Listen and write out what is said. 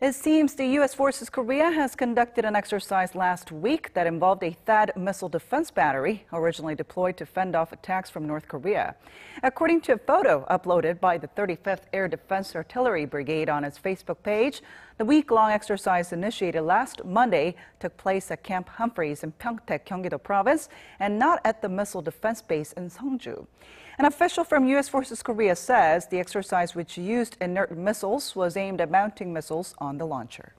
It seems the U.S. Forces Korea has conducted an exercise last week that involved a THAAD missile defense battery originally deployed to fend off attacks from North Korea. According to a photo uploaded by the 35th Air Defense Artillery Brigade on its Facebook page, the week-long exercise initiated last Monday took place at Camp Humphreys in Pyeongtaek, Gyeonggi-do Province, and not at the missile defense base in Seongju. An official from U.S. Forces Korea says the exercise, which used inert missiles, was aimed at mounting missiles on the launcher.